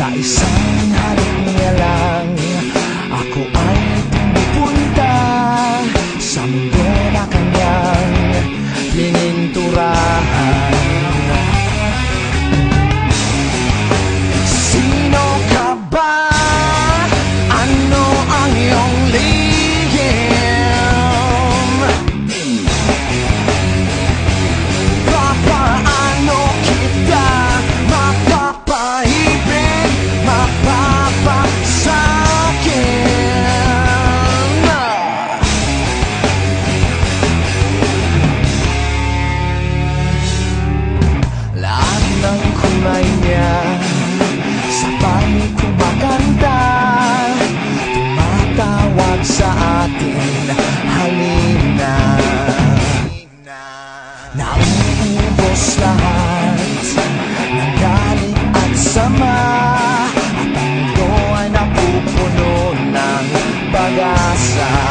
Sa isang harap niya lang. Ako ay pumupunta Sa mundo na kanyang Pininturahan. kumakanta. Tumatawag sa atin halina. Nauubos lahat ng galit at sama. At ang mundo ay napupuno ng pag-asa.